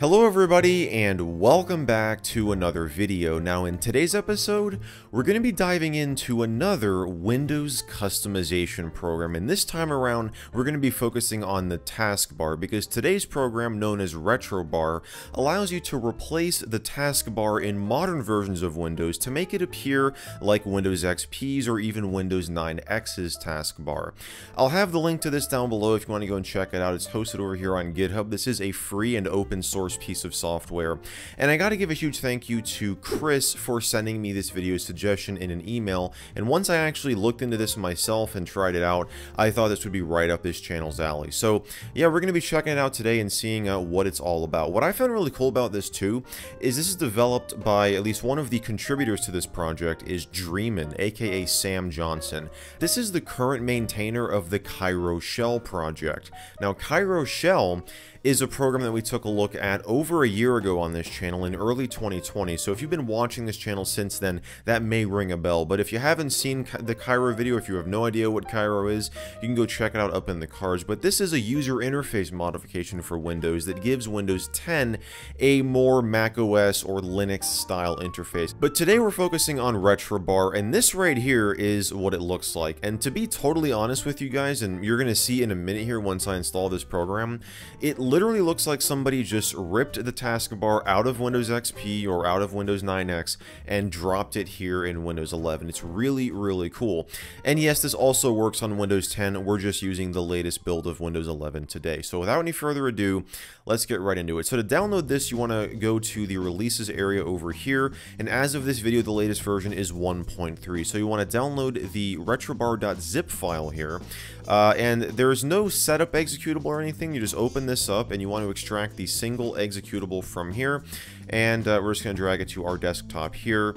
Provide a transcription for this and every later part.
Hello everybody and welcome back to another video. Now in today's episode, we're going to be diving into another Windows customization program and this time around we're going to be focusing on the taskbar because today's program known as RetroBar allows you to replace the taskbar in modern versions of Windows to make it appear like Windows XP's or even Windows 9X's taskbar. I'll have the link to this down below if you want to go and check it out. It's hosted over here on GitHub. This is a free and open source source piece of software. And I got to give a huge thank you to Kris for sending me this video suggestion in an email. And once I actually looked into this myself and tried it out, I thought this would be right up this channel's alley. So yeah, we're going to be checking it out today and seeing uh, what it's all about. What I found really cool about this too is this is developed by at least one of the contributors to this project is dremin, aka Sam Johnson. This is the current maintainer of the Cairo Shell project. Now Cairo Shell is a program that we took a look at over a year ago on this channel in early 2020. So if you've been watching this channel since then, that may ring a bell. But if you haven't seen the Cairo video, if you have no idea what Cairo is, you can go check it out up in the cards. But this is a user interface modification for Windows that gives Windows 10 a more macOS or Linux style interface. But today we're focusing on RetroBar, and this right here is what it looks like. And to be totally honest with you guys, and you're going to see in a minute here once I install this program, it literally looks like somebody just ripped the taskbar out of Windows XP or out of Windows 9X and dropped it here in Windows 11. It's really, really cool. And yes, this also works on Windows 10. We're just using the latest build of Windows 11 today. So without any further ado, let's get right into it. So to download this, you want to go to the releases area over here. And as of this video, the latest version is 1.3. So you want to download the retrobar.zip file here. Uh, and there's no setup executable or anything. You just open this up and you want to extract the single executable from here. And uh, we're just going to drag it to our desktop here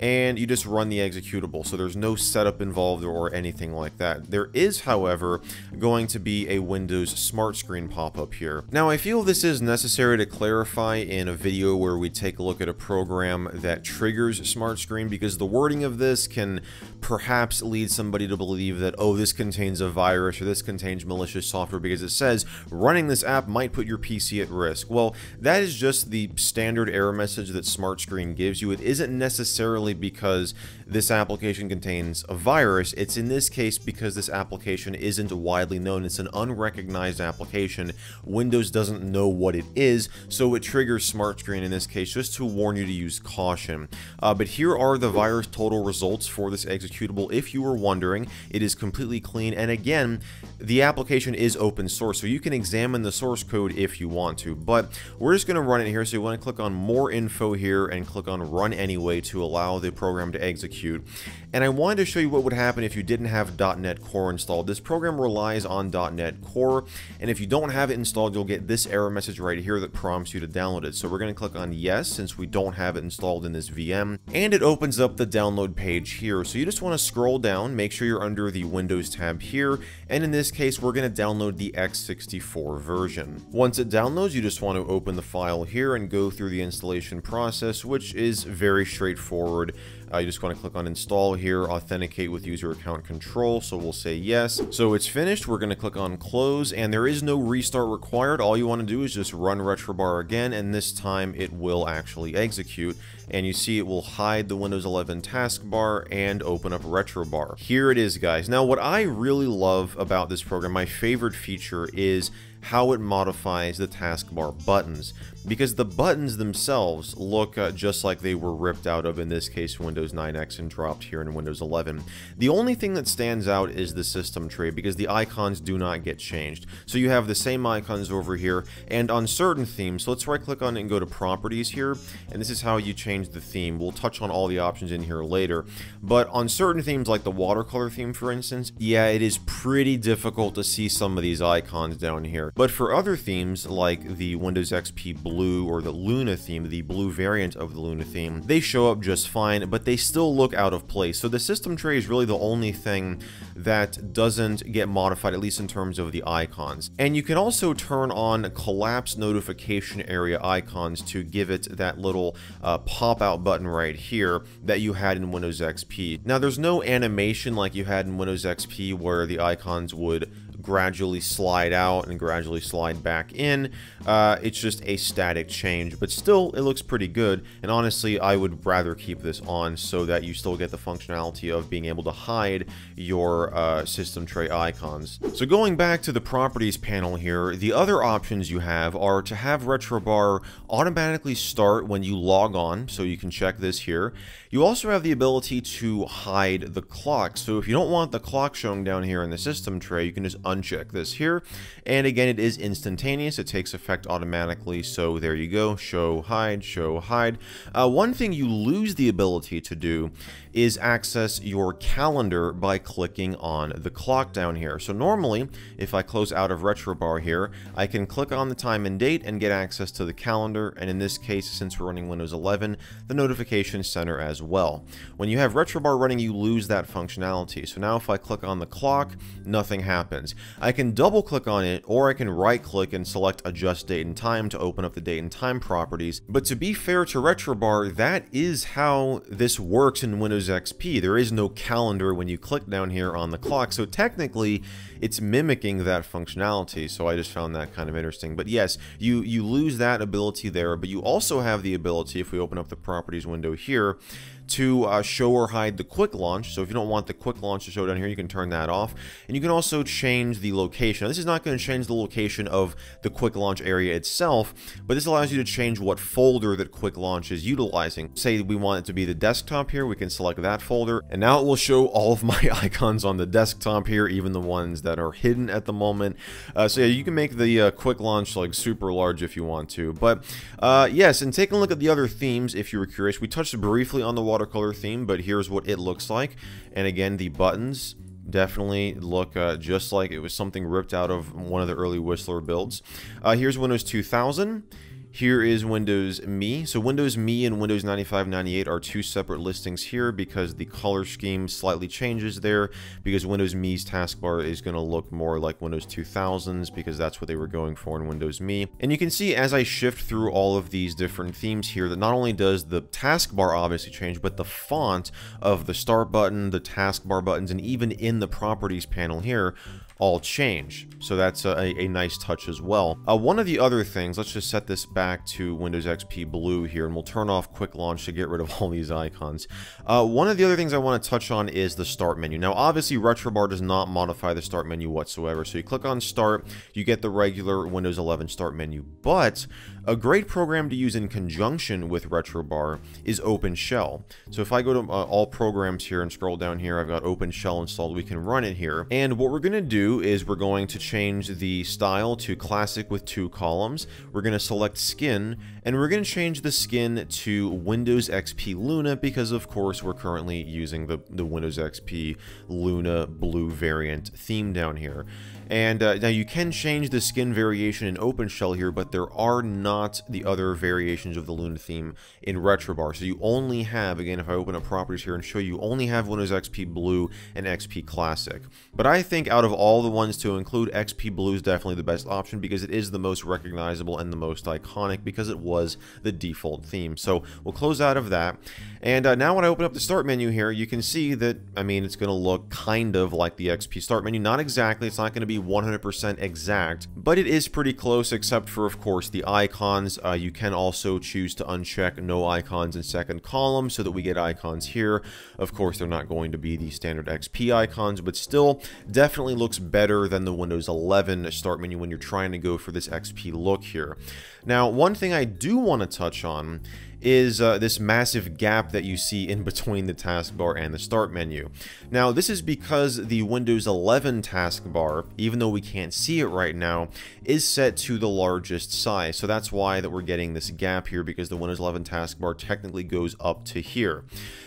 and you just run the executable. So there's no setup involved or anything like that. There is, however, going to be a Windows SmartScreen pop-up here. Now, I feel this is necessary to clarify in a video where we take a look at a program that triggers SmartScreen because the wording of this can perhaps lead somebody to believe that, oh, this contains a virus or this contains malicious software because it says running this app might put your PC at risk. Well, that is just the standard error message that SmartScreen gives you. It isn't necessarily because this application contains a virus. It's in this case because this application isn't widely known. It's an unrecognized application. Windows doesn't know what it is, so it triggers SmartScreen in this case just to warn you to use caution. Uh, but here are the VirusTotal results for this executable. If you were wondering, it is completely clean. And again, the application is open source, so you can examine the source code if you want to. But we're just going to run it here. So you want to click on more info here and click on run anyway to allow the program to execute. And I wanted to show you what would happen if you didn't have .NET Core installed. This program relies on .NET Core, and if you don't have it installed, you'll get this error message right here that prompts you to download it. So we're going to click on yes, since we don't have it installed in this VM, and it opens up the download page here. So you just want to scroll down, make sure you're under the Windows tab here, and in this case, we're going to download the x64 version. Once it downloads, you just want to open the file here and go through the installation process, which is very straightforward. Uh, you just want to click on install here, authenticate with user account control. So we'll say yes. So it's finished. We're going to click on close and there is no restart required. All you want to do is just run retrobar again and this time it will actually execute and you see it will hide the Windows 11 taskbar and open up retrobar. Here it is guys. Now what I really love about this program, my favorite feature is how it modifies the taskbar buttons because the buttons themselves look uh, just like they were ripped out of, in this case, Windows 9X and dropped here in Windows 11. The only thing that stands out is the system tray because the icons do not get changed. So you have the same icons over here, and on certain themes, so let's right click on it and go to properties here, and this is how you change the theme. We'll touch on all the options in here later, but on certain themes like the watercolor theme, for instance, yeah, it is pretty difficult to see some of these icons down here. But for other themes like the Windows XP blue or the Luna theme, the blue variant of the Luna theme, they show up just fine, but they still look out of place. So the system tray is really the only thing that doesn't get modified, at least in terms of the icons. And you can also turn on collapse notification area icons to give it that little uh, pop-out button right here that you had in Windows XP. Now there's no animation like you had in Windows XP where the icons would gradually slide out and gradually slide back in. Uh, it's just a static change, but still it looks pretty good. And honestly, I would rather keep this on so that you still get the functionality of being able to hide your uh, system tray icons. So going back to the properties panel here, the other options you have are to have RetroBar automatically start when you log on, so you can check this here. You also have the ability to hide the clock. So if you don't want the clock showing down here in the system tray, you can just uncheck this here. And again, it is instantaneous. It takes effect automatically. So there you go. Show, hide, show, hide. Uh, one thing you lose the ability to do is access your calendar by clicking on the clock down here. So normally, if I close out of RetroBar here, I can click on the time and date and get access to the calendar. And in this case, since we're running Windows 11, the notification center as well. When you have RetroBar running, you lose that functionality. So now if I click on the clock, nothing happens. I can double click on it, or I can right click and select adjust date and time to open up the date and time properties. But to be fair to RetroBar, that is how this works in Windows XP. There is no calendar when you click down here on the clock. So technically, it's mimicking that functionality. So I just found that kind of interesting. But yes, you, you lose that ability there, but you also have the ability, if we open up the properties window here, to uh, show or hide the quick launch. So if you don't want the quick launch to show down here, you can turn that off. And you can also change the location. Now, this is not going to change the location of the quick launch area itself, but this allows you to change what folder that quick launch is utilizing. Say we want it to be the desktop here, we can select that folder. And now it will show all of my icons on the desktop here, even the ones that are hidden at the moment. Uh, so yeah, you can make the uh, quick launch like super large if you want to. But uh, yes, and taking a look at the other themes if you were curious. We touched briefly on the water watercolor theme, but here's what it looks like. And again, the buttons definitely look uh, just like it was something ripped out of one of the early Whistler builds. Uh, here's Windows 2000. Here is Windows Me. So Windows Me and Windows 95, 98 are two separate listings here because the color scheme slightly changes there because Windows Me's taskbar is going to look more like Windows 2000's because that's what they were going for in Windows Me. And you can see as I shift through all of these different themes here that not only does the taskbar obviously change, but the font of the start button, the taskbar buttons, and even in the properties panel here all change. So that's a, a nice touch as well. Uh, one of the other things, let's just set this back to Windows XP Blue here, and we'll turn off Quick Launch to get rid of all these icons. Uh, one of the other things I want to touch on is the Start menu. Now, obviously, RetroBar does not modify the Start menu whatsoever. So you click on Start, you get the regular Windows 11 Start menu. But a great program to use in conjunction with RetroBar is OpenShell. So if I go to uh, all programs here and scroll down here, I've got OpenShell installed. We can run it here. And what we're going to do is we're going to change the style to classic with two columns. We're going to select skin and we're going to change the skin to Windows XP Luna because of course we're currently using the, the Windows XP Luna blue variant theme down here. And uh, now you can change the skin variation in OpenShell here, but there are not the other variations of the Luna theme in RetroBar. So you only have, again, if I open up properties here and show you, only have Windows XP Blue and XP Classic. But I think out of all the ones to include, XP Blue is definitely the best option because it is the most recognizable and the most iconic because it was the default theme. So we'll close out of that. And uh, now when I open up the start menu here, you can see that, I mean, it's going to look kind of like the XP start menu. Not exactly. It's not going to be 100% exact, but it is pretty close except for, of course, the icons. Uh, you can also choose to uncheck no icons in second column so that we get icons here. Of course, they're not going to be the standard XP icons, but still definitely looks better than the Windows 11 start menu when you're trying to go for this XP look here. Now, one thing I do want to touch on is uh, this massive gap that you see in between the taskbar and the start menu. Now, this is because the Windows 11 taskbar, even though we can't see it right now, is set to the largest size. So that's why that we're getting this gap here because the Windows 11 taskbar technically goes up to here.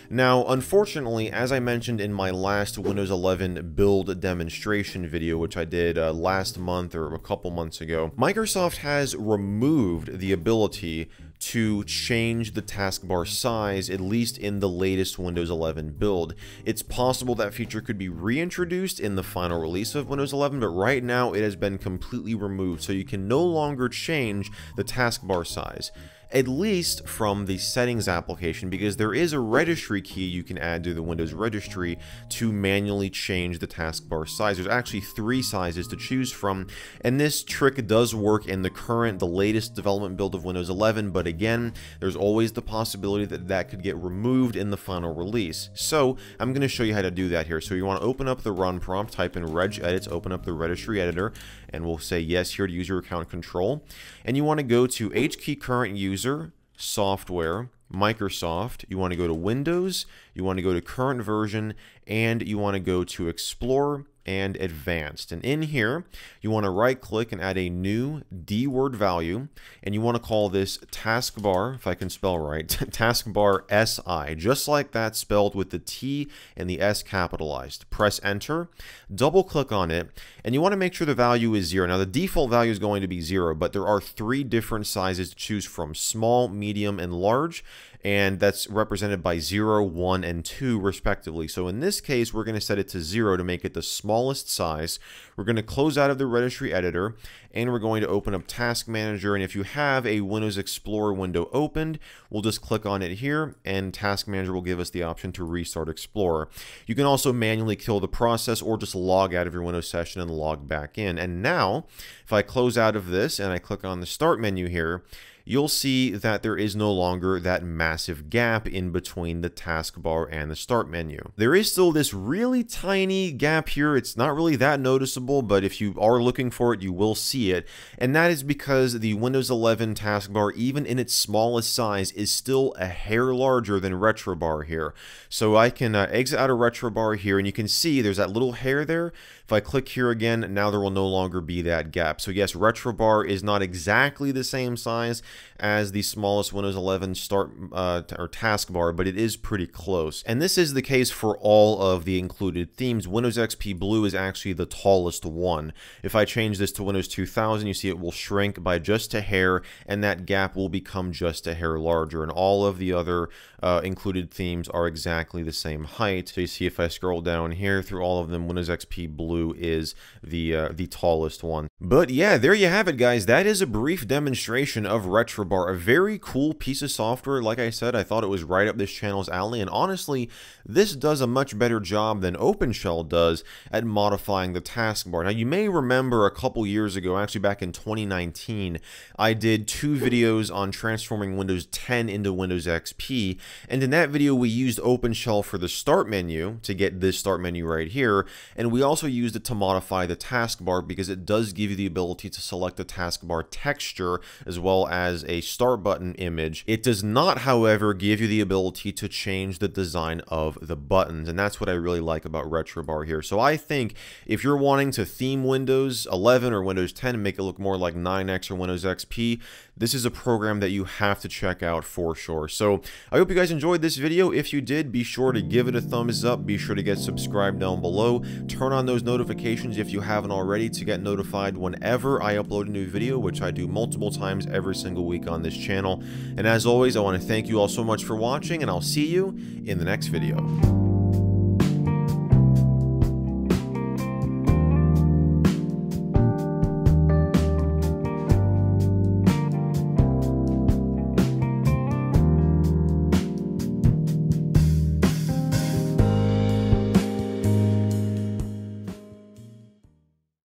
Now, unfortunately, as I mentioned in my last Windows 11 build demonstration video, which I did uh, last month or a couple months ago, Microsoft has removed the ability to change the taskbar size, at least in the latest Windows 11 build. It's possible that feature could be reintroduced in the final release of Windows 11, but right now it has been completely removed, so you can no longer change the taskbar size. At least from the settings application, because there is a registry key you can add to the Windows registry to manually change the taskbar size. There's actually three sizes to choose from, and this trick does work in the current, the latest development build of Windows 11, but again, there's always the possibility that that could get removed in the final release. So I'm going to show you how to do that here. So you want to open up the run prompt, type in regedits, open up the registry editor, and we'll say yes here to user account control. And you want to go to HKey current user, software, Microsoft, you want to go to Windows, you want to go to current version, and you want to go to Explorer and advanced. And in here, you want to right click and add a new DWORD value. And you want to call this taskbar, if I can spell right, taskbar SI, just like that spelled with the T and the S capitalized. Press enter, double click on it, and you want to make sure the value is zero. Now the default value is going to be zero, but there are three different sizes to choose from, small, medium, and large and that's represented by 0, 1, and 2 respectively. So in this case, we're going to set it to 0 to make it the smallest size. We're going to close out of the registry editor, and we're going to open up Task Manager, and if you have a Windows Explorer window opened, we'll just click on it here, and Task Manager will give us the option to restart Explorer. You can also manually kill the process or just log out of your Windows session and log back in. And now, if I close out of this and I click on the Start menu here, you'll see that there is no longer that massive gap in between the taskbar and the start menu. There is still this really tiny gap here. It's not really that noticeable, but if you are looking for it, you will see it. And that is because the Windows 11 taskbar, even in its smallest size, is still a hair larger than Retrobar here. So I can uh, exit out of Retrobar here, and you can see there's that little hair there. If I click here again, now there will no longer be that gap. So yes, Retrobar is not exactly the same size as the smallest Windows 11 start uh, or taskbar, but it is pretty close. And this is the case for all of the included themes. Windows XP Blue is actually the tallest one. If I change this to Windows 2000, you see it will shrink by just a hair, and that gap will become just a hair larger. And all of the other uh, included themes are exactly the same height. So you see if I scroll down here through all of them, Windows XP Blue is the uh, the tallest one. But yeah, there you have it, guys. That is a brief demonstration of Retrobar, a very cool piece of software. Like I said, I thought it was right up this channel's alley, and honestly, this does a much better job than OpenShell does at modifying the taskbar. Now, you may remember a couple years ago, actually back in 2019, I did two videos on transforming Windows 10 into Windows XP, and in that video, we used OpenShell for the start menu to get this start menu right here, and we also used it to modify the taskbar because it does give you the ability to select the taskbar texture as well as a start button image. It does not, however, give you the ability to change the design of the buttons, and that's what I really like about Retrobar here. So I think if you're wanting to theme Windows 11 or Windows 10 and make it look more like 9X or Windows XP, this is a program that you have to check out for sure. So I hope you guys enjoyed this video. If you did, be sure to give it a thumbs up. Be sure to get subscribed down below. Turn on those notifications if you haven't already to get notified whenever I upload a new video, which I do multiple times every single week on this channel. And as always, I want to thank you all so much for watching, and I'll see you in the next video.